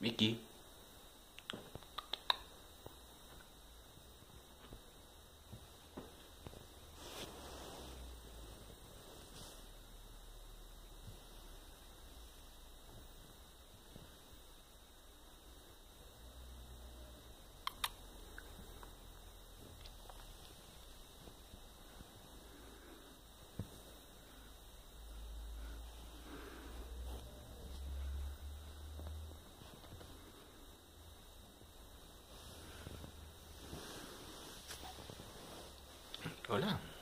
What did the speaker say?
Mickey. Hola.